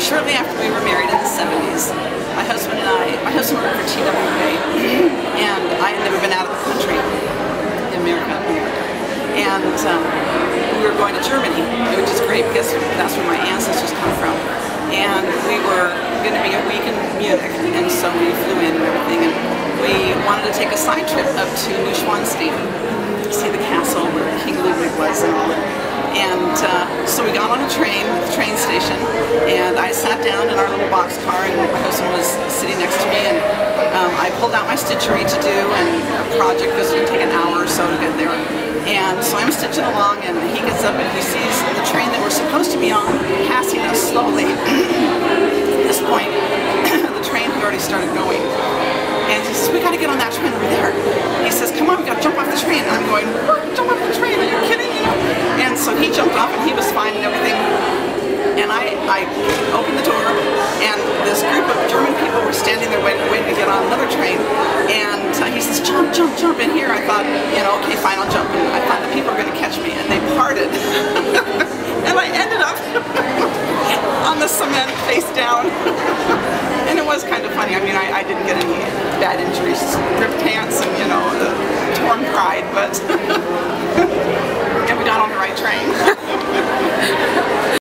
shortly after we were married in the 70s, my husband and I, my husband worked for TWA, and I had never been out of the country, America, America. And um, we were going to Germany, which is great because that's where my ancestors come from. And we were going to be a week in Munich, and so we flew in and everything, and we wanted to take a side trip up to Neuschwanstein, see the castle where King Ludwig was and all that. And uh, so we got on a train the train station, and I sat down in our little box car, and my husband was sitting next to me, and um, I pulled out my stitchery to do, and a project was going to take an hour or so to get there. And so I'm stitching along, and he gets up and he sees the train that we're supposed to be on passing us slowly. at this point, the train had already started going. And he says, we got to get on that train over there. He says, come on, we got to jump off the train. And I'm going? Jump off the train? Are you kidding? Know? And so he jumped jump in here, I thought, you know, okay, fine, I'll jump in. I thought the people were going to catch me, and they parted. and I ended up on the cement face down. and it was kind of funny. I mean, I, I didn't get any bad injuries, ripped pants and, you know, the torn pride, but...